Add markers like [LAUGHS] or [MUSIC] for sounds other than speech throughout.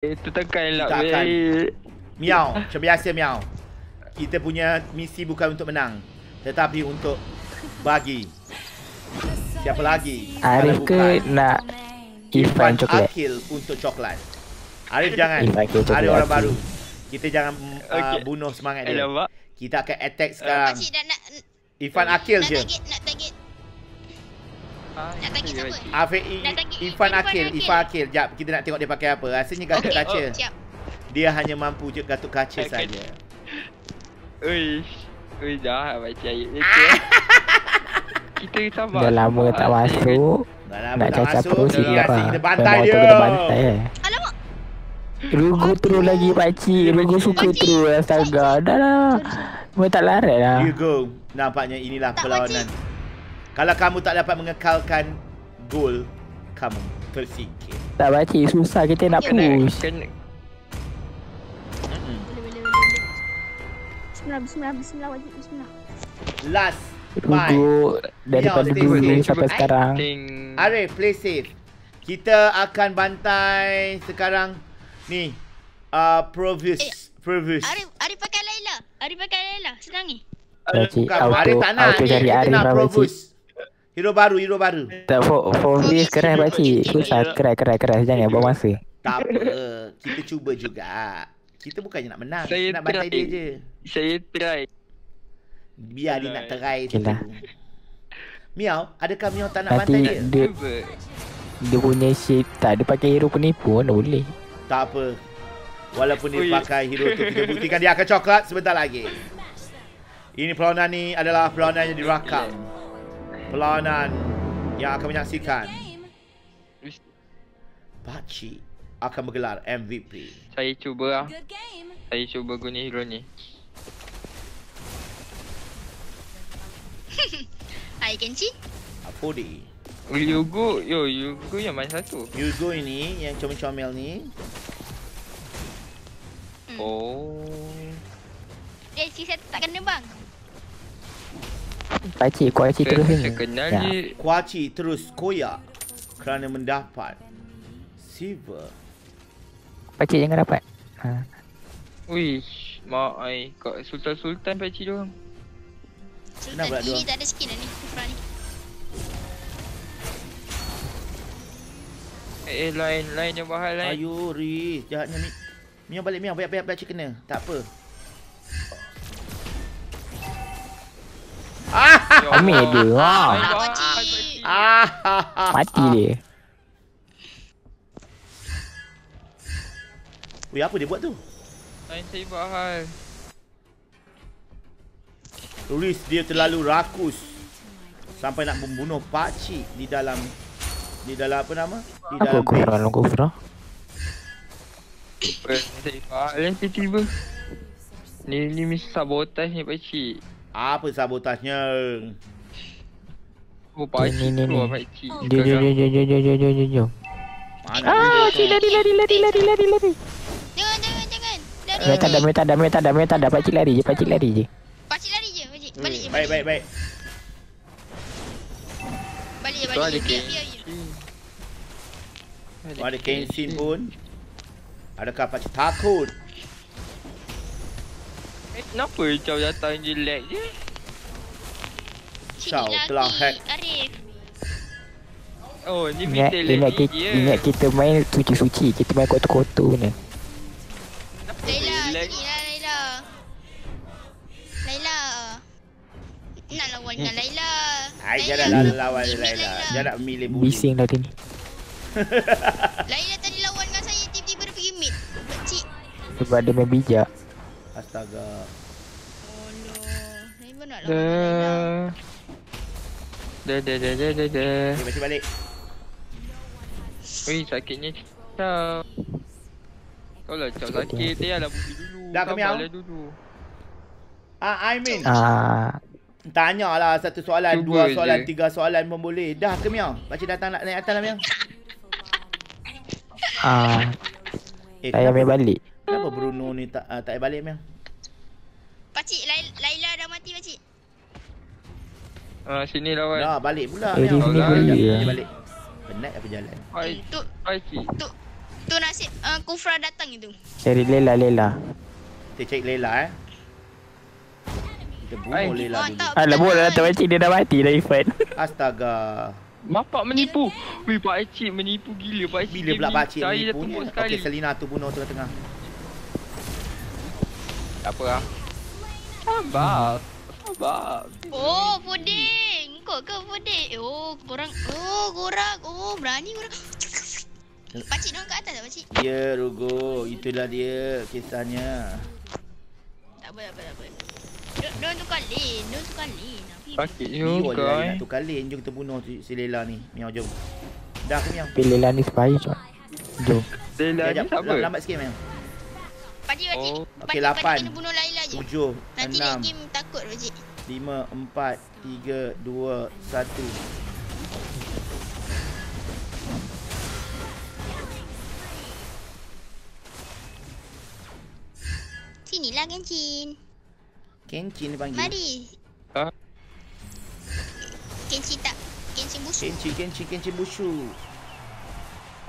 Itu tekan lah. Kita akan-. Miau, macam biasa Miau. Kita punya misi bukan untuk menang, tetapi untuk bagi. Siapa lagi? Arif ke nak Irfan coklat? Akil untuk coklat. Arif jangan. Arif orang baru. Kita jangan uh, bunuh semangat dia. Kita akan attack sekarang. Pakcik dah nak Irfan Akil nak je. target nak target nak ya, siapa? weh. Afif I- Dah target Irfan Irfan Akil. Irfan Akil. Jap, kita nak tengok dia pakai apa. Rasanya gatuk Okey, kaca. Siap. Dia hanya mampu je gatuk kaca Akil. saja. Uish. Ui dah baca ayat ni. Ah! [LAUGHS] Kita sabar. Dah lama tak masuk. Dah lama Nak tak cacap masuk, terus kita ni kasi apa? kita bantai dia. tu kena bantai eh. Alamak. Rugu terus lagi pakcik. Rugu suka Pakcik. terus. Astaga. Dah lah. Memang tak larat lah. You go. Nampaknya inilah Tak, perlawanan. Kalau kamu tak dapat mengekalkan gol, kamu tersingkir. Tak pakcik. Susah kita nak Kena, push. kena, Mm-mm. Boleh boleh boleh. boleh. Bismillah bismillah bismillah wajib bismillah. Last. Rugu daripada dulu safe. sampai Cuba- sekarang. ting. Arif, play safe. Kita akan bantai sekarang ni. Uh, Provis. Eh, Provis. Arif Arif pakai Laila. Arif pakai Laila. Senang ni. Bukan, Auto, Arif tak nak ni. Kita nak lah. Provus. Hero baru, hero baru. Tak for for this keras pakcik. Susah keras keras keras jangan buang masa. Tak apa. Kita cuba juga. Kita bukannya nak menang. Saya Kita nak bantai try. dia je. Saya try. Biar dia nak terai Okay lah. Miau, adakah Miau tak nak Nanti bantai dia? dia punya shape tak dia pakai hero penipu mana boleh. Tak apa. Walaupun dia pakai hero tu, kita buktikan dia akan coklat sebentar lagi. Ini perlawanan ni adalah perlawanan yang dirakam. Perlawanan yang akan menyaksikan Pakcik akan bergelar MVP. Saya cuba lah. Saya cuba guna hero ni. [LAUGHS] Hai Kenci. Apodi. Yugo, yo Yugo yang mana satu? Yugo ini yang comel-comel ni. Hmm. Oh. Eh si saya tak kena bang. Pakcik kau pakcik terus Saya ni. kenal Ya. Kuaci terus koyak kerana mendapat silver. Pakcik jangan dapat. Ha. Wish, mak ai kat sultan-sultan pakcik dia orang. Sultan pula dua? tak ada skin dah ni. Kufra ni. Eh, eh lain lain yang bahal lain. Ayo Riz, jahatnya ni. Miau balik Miau, biar biar biar cik kena. Tak apa. Ambil dia. Ha. Lain Ah. Ah! Mati dia. Weh, apa dia buat tu? Lain saya bahal. Riz dia terlalu rakus. Sampai nak membunuh pakcik di dalam di dalam apa nama? Di Apa dalam kufra lu kufra? Saya bahal lain tiba-tiba. Ni ni mesti sabotaj ni pakcik. Apa sabotajnya? Oh pakcik Ni, ni, keluar pakcik. Jom jom jom jom jom jom jom jom Ah, cik lari lari lari lari lari lari. Jangan jangan jangan. Lari. Mereka tak ada, mereka tak ada, mereka tak ada, mereka tak ada. Pakcik lari je, pakcik lari je. Pakcik lari je. Pakcik. Balik je. Baik baik baik. Balik je balik ada je. Biar Kenshi. biar je. Oh, ada Kenshin pun. Adakah pakcik takut? Eh, kenapa Chow datang je lag je? Lagi. telah hack. Arif. Oh, ni Ingat, benda ingat, lag kita, je. ingat kita main suci-suci. Kita main kotor-kotor ni. Kenapa Laila, sini lah Laila. Laila. Nak lawan dengan Laila. Hai, jangan lawan lawan Limit Laila. Jangan milih bulu. Bising lah dia ni. Laila tadi lawan dengan saya tiba-tiba dia pergi mid. Pakcik. Sebab dia main bijak. Astaga. Oh no. Laila nak lawan. Dah. Dah dah dah dah dah. Okay, pakcik balik. Ui, sakitnya Chow. Kau lah Chow sakit dia lah bumi dulu. Dah Miao? Sabarlah dulu. Ah, I mean. Ah, Tanya lah satu soalan, Cuba dua soalan, je. tiga soalan pun boleh. Dah ke Miao? Pakcik datang nak naik atas lah Miao. ah, Eh, saya kenapa, balik. Kenapa Bruno ni tak uh, tak balik Miao? Pakcik, Laila, Laila dah mati pakcik. Ah, sini lawan. Dah balik pula Eh, di Miao. sini Dah, boleh jap, ke? dia balik. Penat apa jalan. Hai, hai cik. tuk. Tu nasib uh, Kufra datang itu. Cari Lela Lela Kita cek Lela eh. Kita bunuh Ai. Lela dulu. tak. Alah bola datang pakcik dia dah mati dah event [LAUGHS] Astaga. Bapak menipu. Wih, Pak Cik menipu gila. Pak Cik Bila pula pakcik punya. tunggu sekali. Okey, Selina tu bunuh tengah-tengah. Tak apa lah. Sabar. Sabar. Oh, puding. Kau ke puding? Oh, korang. Oh, korang. Oh, berani korang. Pakcik dorang kat atas tak pakcik? Ya, Rugo. Itulah dia kisahnya. Tak apa, tak apa, tak apa. Diorang tukar lane. Diorang tukar lane. Tapi Sakit Liwa je juga lagi eh. nak tukar lane. Jom kita bunuh si si Lela ni. Miao, jom. Dah ke Miao? Lela ni cok Jom Lela ni siapa? Lambat sikit Miao. Pakcik, pakcik. Oh. Pakcik, Okey, pakcik lapan. kena bunuh Laila je. Tujuh, Nanti enam, dia game takut pakcik. lima, empat, tiga, dua, satu. Sinilah Genshin. Kencin dia panggil. Mari. Ha? Genshin tak. Genshin busuk. Kencin, kencin, kencin bushu.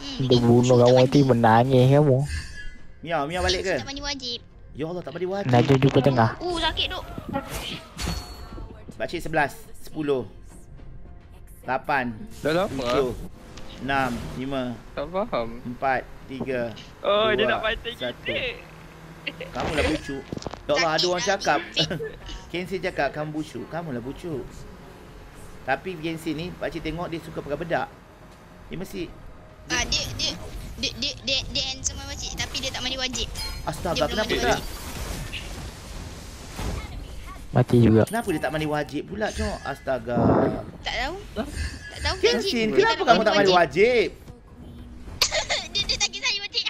Hmm, Dia bunuh kamu nanti menangis kamu Miao, Miao balik ke? Tak mandi wajib. Ya Allah, tak balik wajib. Najib jumpa tengah Uh, sakit duk. Pakcik sebelas, sepuluh, lapan, Dah lama lah. tujuh, enam, lima, Tak faham. empat, tiga, Oh, dia dua, nak fighting satu. kita. Kamu lah bucuk. Ya Allah, ada orang lah, cakap. Fik. [LAUGHS] Kensi cakap kamu bucuk. Kamu lah bucuk. Tapi Kensi ni, pakcik tengok dia suka pakai bedak. Dia mesti, Ah, dia dia dia dia dia, dia handsome sama pakcik tapi dia tak mandi wajib. astaga, kenapa tak? Mati juga Kenapa dia tak mandi wajib pula, Cok? Astaga. Tak tahu. Tak tahu Kensin, Dia kenapa kamu tak mandi wajib? [LAUGHS] dia dia sakit saya pakcik.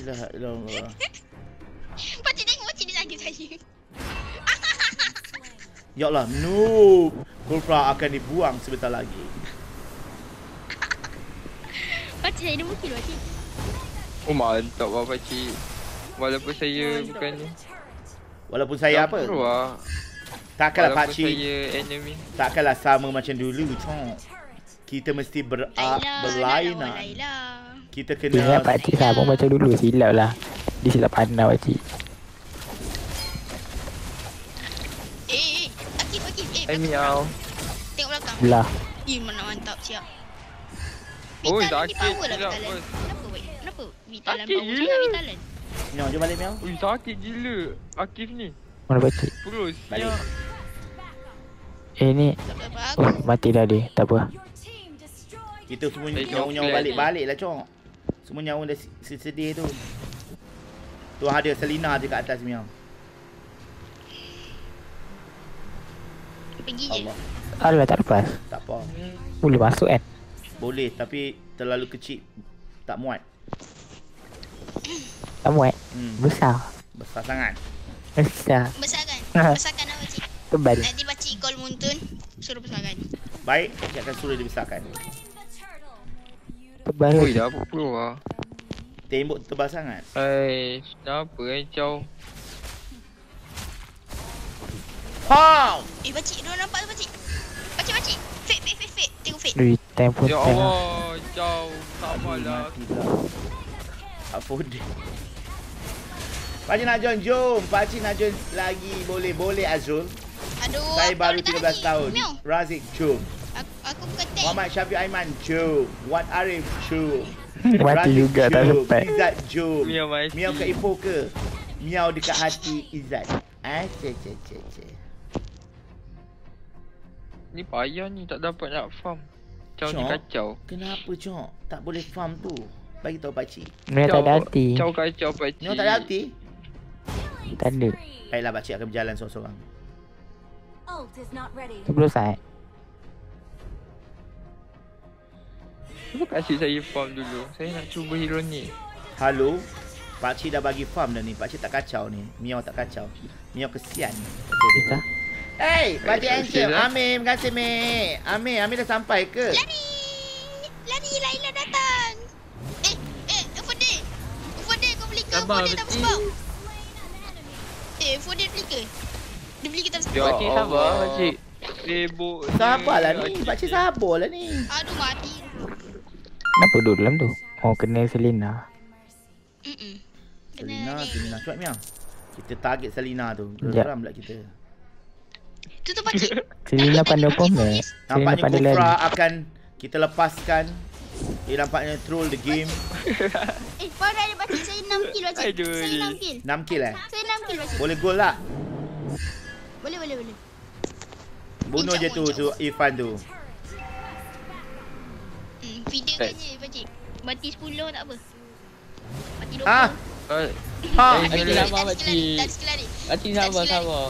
Ilah, ilah. pakcik tengok pakcik dia sakit saya. Ya Allah, noob. Kulfra akan dibuang sebentar lagi. Pakcik saya dia mungkin pakcik. Oh, mantap lah Pak Cik. Walaupun saya bukan ni. Walaupun saya apa? Lah. Takkanlah Walaupun pakcik, saya enemy. takkanlah sama macam dulu, Cok. Kita mesti ber, uh, Laila, berlainan. Laila. Kita Ingat kena pakcik sama macam dulu Silap lah Dia silap pandang pakcik Eh, eh, Akif, Akif. Eh, Eh, miau. Tengok belakang. Belah Ih, mana mantap siap. Oh, Vitalan ni sakit power lah Vitalan. Kenapa, weh? Kenapa? Vitalan Sakit power gila. sangat Vitalan. Miau, jom balik Miau. Ui, sakit gila. Akif ni. Mana pakcik Terus. Balik. Ya. Eh ni. Oh mati dah dia Tak apa Kita semua Eh, nyawa-nyawa balik-balik lah, Cok. Semua nyawa dah sedih tu. Tu ada Selina je kat atas Miau. Pergi je. Allah. Alah tak lepas Tak apa. Boleh masuk kan Boleh tapi terlalu kecil tak muat. Tak muat Hmm, Besar besar sangat. Besar Besarkan. Ha. [LAUGHS] Besarkan apa cik? Tebal Nanti pakcik call Muntun. Suruh besarkan. Baik, saya akan suruh dibesarkan. Tebal Ui, dah apa pula lah. Tembok tebal sangat. Hai, kenapa eh kau? Pow! Eh pakcik, dia nampak tu pakcik. Pakcik, pakcik. Fake, fake, fake, fake. Tengok fake. Time pun Ya time lah. Allah, sabarlah. Mati pula. Apa dia? Pakcik nak join, jom. Pakcik nak join lagi. Boleh, boleh Azul. Aduh. Saya baru tak 13 lagi. tahun. Miau. Razik, jom. Aku, aku bukan tank. Muhammad Syafiq Aiman, jom. Wan Arif, jom. [LAUGHS] Mati juga tak sempat Izzat, jom. Miau mati. Miau kat Ipoh ke? Miau dekat hati Izzat. Ah, ce, ce, ce, ce. Ni payah ni tak dapat nak farm. Kau ni kacau. Kenapa, Cok? Tak boleh farm tu. Bagi tahu pakcik. Ni tak ada hati Kau kacau pakcik. Miau tak ada hati? Tak ada Baiklah, pakcik akan berjalan seorang-seorang. Sebelum saat Kenapa kasih saya farm dulu? Saya nak cuba hero ni. Halo? Pakcik dah bagi farm dah ni. Pakcik tak kacau ni. Miau tak kacau. Miau kesian. Betul dia. Kita Hey, Eh, Angel. Amir, terima kasih, Mek. Amir, Amir dah sampai ke? Lari. Lari, Laila datang. Eh, eh, Fode. Fode, kau beli ke? Sabar, Fode tak Becky. sebab. Eh, Fode beli ke? Dia beli ke tak Ya? Pakcik sabar, Allah. pakcik. Sibuk. Sabarlah ni. Pakcik. Sabarlah ni. Aduh, mati. Kenapa duduk dalam tu Oh kena Selina. Mm-mm. Selina, Kena ni. Selina. Cepat Miang. Kita target Selina tu. Sekejap. Geram pula kita. Tu tu pakcik. [LAUGHS] Selina pandai. Selina Nampaknya pandai. Kufra akan kita lepaskan. Dia nampaknya troll the game. [LAUGHS] Eh, dah ada pakcik. Saya 6 kill pakcik. Aduh, Saya ni. 6 kill. 6 kill eh. Saya 6 kill pakcik. Boleh gol tak? Boleh, boleh, boleh. Bunuh je tu tu Irfan tu. Hmm, feeder Eh. je pakcik. Mati 10 tak apa. Mati 20. Ah, Oh, ha. Eh, Tak ada gelap, sekelah ni, pakcik. Tak ada sekelah ni. Pakcik Tak sabar, silap. sabar.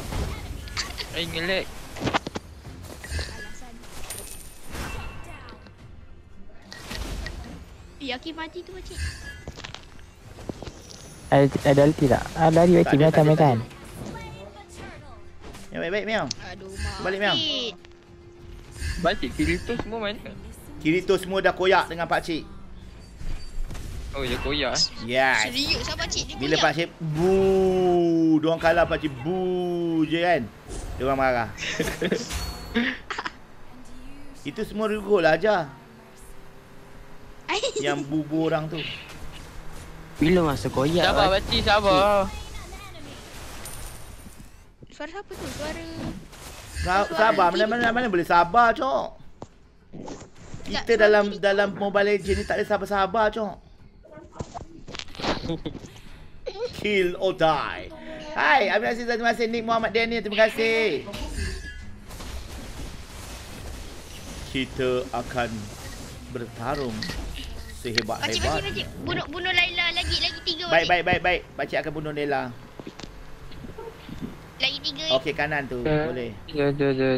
Eh ngelek. Eh, Aki mati tu pakcik. Ada, ada ulti tak? Ah, lari pakcik ada, tak ada, metan-metan. Yang baik-baik Miang. Aduh, mak. Balik, Miang. Batik kiri tu semua mana? Kirito semua dah koyak dengan pak cik. Oh, dia koyak eh. Yes. Serius lah pakcik. Dia Bila koyak. pak cik bu, diorang kalah pak cik bu je kan. Diorang marah. [LAUGHS] Itu semua rego lah aja. [LAUGHS] Yang bubu orang tu. Bila masa koyak? Sabar, pakcik, sabar. Suara siapa tu? Suara... Sa- sabar mana-mana mana boleh sabar cok. Kita Tak, dalam dalam Mobile Legends ni tak ada sabar-sabar cok. [LAUGHS] Kill or die. Hai, Abang Aziz terima kasih Nick Muhammad Daniel terima kasih. Kita akan bertarung Pakcik, pakcik, sehebat-hebat. pakcik. Bunuh, bunuh Laila. Lagi, lagi tiga Baik pakcik. baik baik baik. Pakcik akan bunuh Nela. Lagi tiga. Okey kanan tu Eh. boleh. Ya, ya, ya.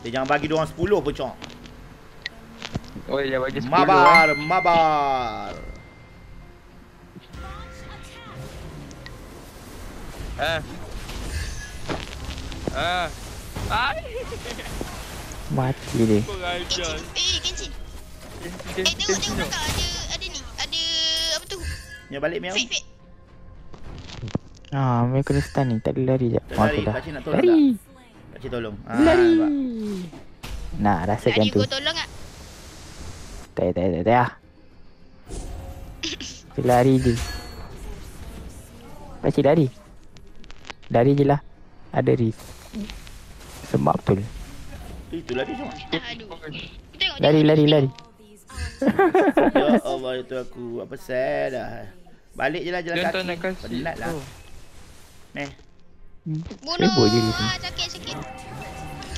Dia jangan bagi dia orang 10 pun cok. Oh, dia bagi 10 eh. Mabar, Eh. Ah. Ah. Mati dia. Kurang. Eh, kencing. Dia- Eh, dia- tengok, tengok dia- belakang. Ada, ada ni. Ada, apa tu? Ya balik Miao. Fake, fake. Ah, mereka kena stun ni. Tak ada lari. Tak Oh, lari. dah. Pakcik nak tolong Lari. tak? Pakcik tolong. Ah, Lari. nampak. Nak rasakan Lari tu. gua tolong tak? Tak, tak, tak, tak. ah. Dia lari je. Pakcik lari. Lari je lah. Ada risk. Sebab betul. Itu lari. Tengok, Lari, lari, lari. [LAUGHS] Ya Allah itu aku. Apa saya dah. Balik je lah jalan Dia kaki. tak nak kasih. Penat lah. Oh. Eh. Bunuh. Je di sini. Ah, sakit, sakit.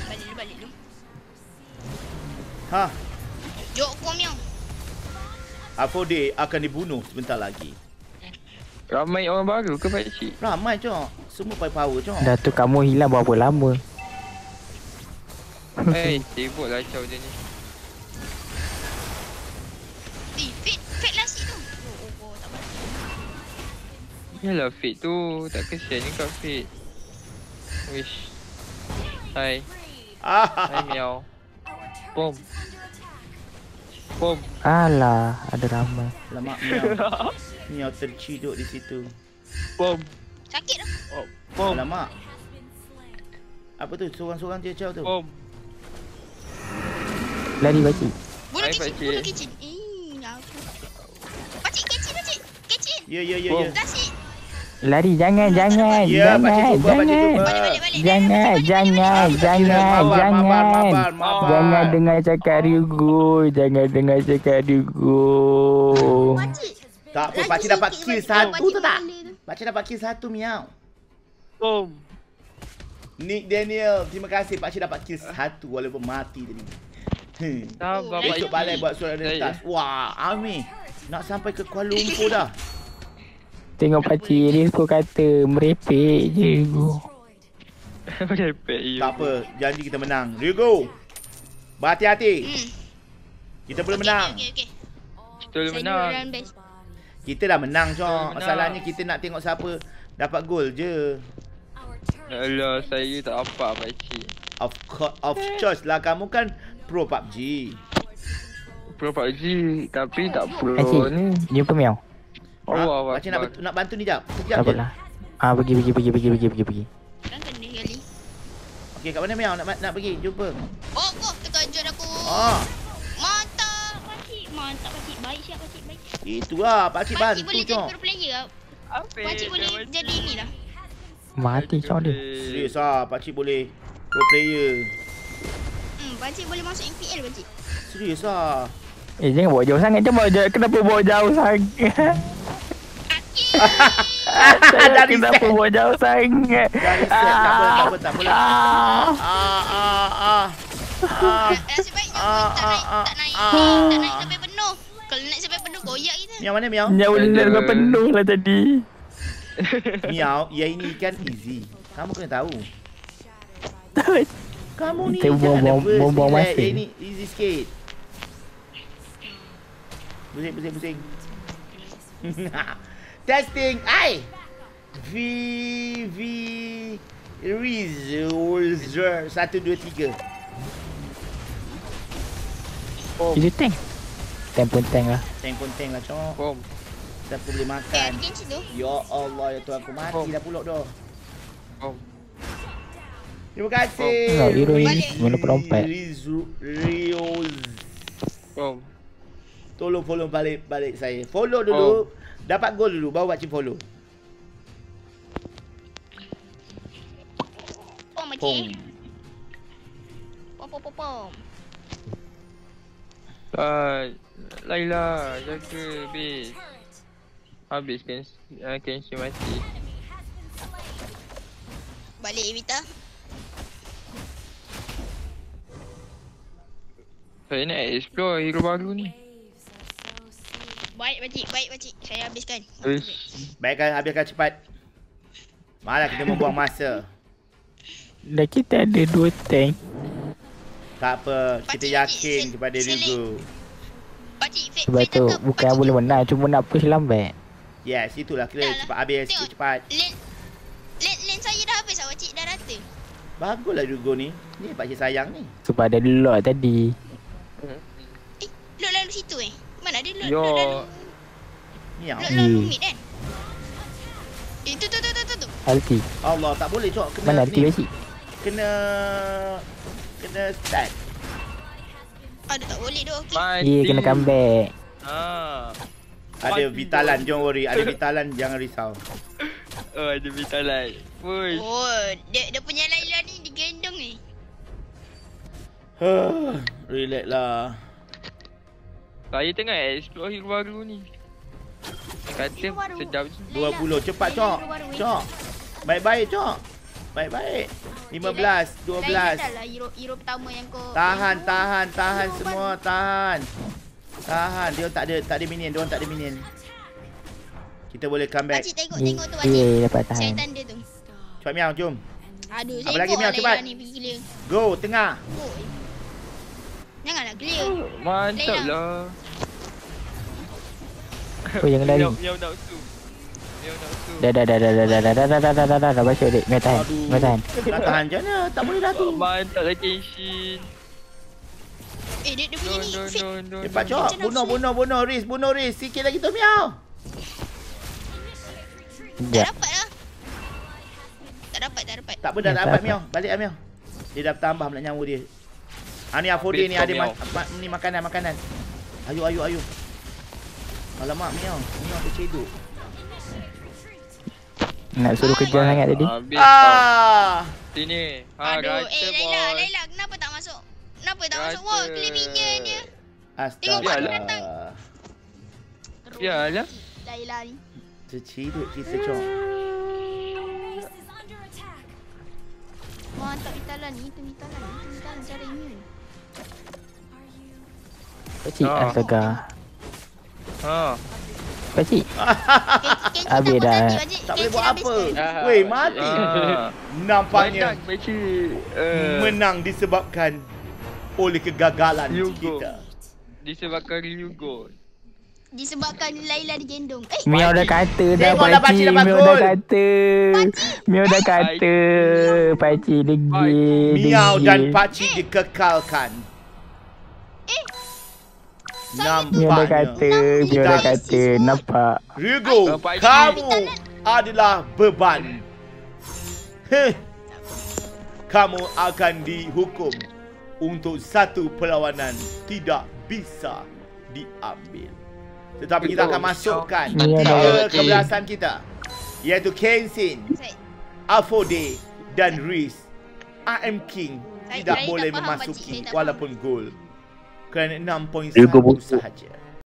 Balik dulu, balik dulu. Ha. Jok kau miau. Afode akan dibunuh sebentar lagi. Ramai orang baru ke pakcik? Ramai cok. Semua power power cok. Dah tu kamu hilang berapa lama? Eh, sibuk lah macam dia ni. Eh. Oh, oh, oh, tak apa. Yalah fit tu, tak kesian ni kat fit. Wish. Hai, hai [LAUGHS] miau. Bom. Bom. Alah, ada ramai. Lama miau. [LAUGHS] Miau terciduk di situ. Bom. Sakit dah. Oh, bom. Alamak. Apa tu? Seorang-seorang je caw tu. Bom. Lari pakcik. Kicin, pakcik. bunuh kicin. Eh, apa? Pakcik, kecil, pakcik. Kecil. Ya ya ya Bom. ya. Kasih. Lari, jangan, jangan, Ya, jangan, cuba, jangan. cuba. Jangan, jangan, jangan, jangan. Jangan dengar cakap Ryugo. Jangan dengar cakap Ryugo. Pakcik. Tak apa, pakcik dapat kill satu tu tak? Boleh. Pakcik dapat kill satu miau. Bom. Nick Daniel, terima kasih pakcik dapat kill satu walaupun mati tadi. Hmm. Sabar pakcik. balik buat surat rentas. Wah, Ami. Nak sampai ke Kuala Lumpur dah. Tengok pakcik Rizko kata merepek je Ryugo. [LAUGHS] Repek you. Tak apa, janji kita menang. Ryugo. Berhati-hati. Hmm. Kita boleh Okey, menang. Okey, okey. Betul Saya menang. Kita dah menang, menang. Masalahnya kita nak tengok siapa dapat gol je. Alah, saya tak apa pakcik. Of course, of course lah kamu kan pro PUBG. Pro PUBG tapi tak pro Pakcik, ni. jumpa Miao. Allah ha, Pakcik nak, bantu- nak bantu ni jap. Sekejap Tak je. apalah. Ah, pergi, pergi, pergi, pergi, pergi, pergi, pergi. Kan. Okey, kat mana Miao nak nak pergi? Jumpa. Oh, kau terkejut aku. Ah, Mantap, pakcik. Mantap, baik siap pakcik. Itulah pakcik Pakcik bantu boleh jadi cok. pro player lah. Apa? Pakcik boleh jadi ni lah. Mati cok dia. Serius ah pakcik boleh pro player. Hmm, pakcik boleh masuk MPL pakcik. Serius ah. Eh jangan bawa jauh sangat. Jangan bawa jauh. Kenapa bawa jauh sangat? Pakcik. [LAUGHS] Dah Kenapa bawa jauh sangat? Dah reset. Tak apa, tak apa, tak apa. Ah. Ah ah ah. Ah. Nasib Ah, pun tak naik, ah, tak naik, ah. tak naik sampai penuh. Kalau naik sampai. Miau mana miau? Ada. dia dengan penuh lah tadi. [LAUGHS] Miau, ya ini kan easy. Kamu kena tahu. Kamu ni Kita jangan nervous. buang- buang relax. masa. Eh, Ini easy sikit. Pusing, pusing, pusing. [LAUGHS] Testing. Ai. V V Resolver satu dua tiga. Itu tank. Tank pun tank lah. Tank pun tank lah cok. Bom. Siapa boleh Eh, makan? Ya Allah ya Tuhan aku mati Oh. dah pulak dah. Bom. Terima kasih. Oh, hero ni Riz- guna Rios. Bom. Tolong follow balik balik saya. Follow dulu. Dapat gol dulu baru pakcik follow. Pom Pom. pakcik. Pom pom pom pom. Ah, Laila jaga base. Habis kan uh, Kenshin mati. Balik Evita. Saya nak explore hero baru ni. Baik pakcik, baik pakcik. Saya habiskan. Wish. Baikkan habiskan cepat. Malah kita membuang masa. Dah kita ada dua tank. Tak apa, kita Pakcik, yakin pakcik, kepada Rigo. Pakcik, fake Sebab tu tangkap. bukan Pakcik boleh menang. Cuma nak push lambat. Yes, itulah kira Dah lah. cepat habis, Tengok. cepat. Lane Lane lane saya dah habis lah pakcik dah rata. Baguslah Rigo ni. Ni pakcik sayang ni. Sebab ada lot tadi. Eh, lot lalu situ eh. Mana ada lot Yo. lot lalu. Miau. Lot lalu Hmm. mid kan. Eh, tu tu tu tu tu. Alti. Allah, tak boleh cok. Kena Mana alti ni. basic? Kena kena start. Aduh tak boleh. Okey. Mati. Ya kena comeback. Ah. Ada vitalan, don't worry. Ada vitalan, jangan risau. [LAUGHS] Oh, ada vitalan. Push. Oh, dia dia punya Laila ni digendong ni. [SIGHS] Relax lah. Saya tengah explore hero baru ni. Kata sedap je. 20 cepat cok. Cok. Baik-baik cok. Baik-baik. 15, 12. Lah hero pertama yang kau Tahan, tahan, tahan semua, tahan. Tahan. Dia tak ada tak ada minion, dia tak ada minion. Kita boleh comeback. Pakcik tengok tengok tu pakcik. Dapat tahan. Saya tanda tu. Cepat Miao, jom. Aduh, saya lagi Miao lah cepat. Go, tengah. Janganlah clear. Oh, Mantaplah. Lah. Oh, yang lari. Yang nak zoom. Dah dah dah dah dah dah dah dah dah dah dah dah dah dah baca dek. Mia tahan. Mia tahan. Nak tahan je mana? Tak boleh dah tu. Mantap lah Kenshin. Eh, dia, dia punya ni don. Cepat cok. Macam Bunuh, bunuh, bunuh. Riz, bunuh Riz. Sikit lagi tu miau. Tak dapat lah. Tak dapat, tak dapat. Tak apa, dah Ya, dapat tak miau. Balik lah miau. Dia dah bertambah pula nyawa dia. Ah ni Afodi ni ada ni makanan, makanan. Ayo, ayo, ayo. Alamak miau. Miau ada cedok. Nak suruh kejar sangat tadi. Habis kau. Ah. Sini. Ha, Aduh, eh Laila. Laila, kenapa tak masuk? Kenapa tak masuk wall? Clear dia. Astaga. Biarlah. datang. Biarlah. Ya, Laila ni. Terciduk kita cok. Mantap vitalan ni, itu vitalan, itu vitalan cara immune. Pakcik, Ah. astaga. Ha. Pakcik. Kenci Habis dah. Tak boleh buat apa. Ah, Weh, mati. Ah. Nampaknya. Uh, menang disebabkan oleh kegagalan kita. Disebabkan Ryugo. Disebabkan Laila digendong. Eh, Miau dah kata dah pakcik dapat Miau gol. dah kata. Miau dah kata. Pakcik degil. Miau dan degil. Pakcik dikekalkan. Nampaknya. kata. Miau dah kata. Nampak. Ah, Pakcik. kamu adalah beban. Heh. Kamu akan dihukum untuk satu perlawanan tidak bisa diambil. Tetapi kita akan masukkan lagi. kebelasan kita. Iaitu Kenshin, Saya, Afode dan Riz. I am King tidak boleh memasuki walaupun gol. Kerana 6.1 Dia gol busuk. sahaja.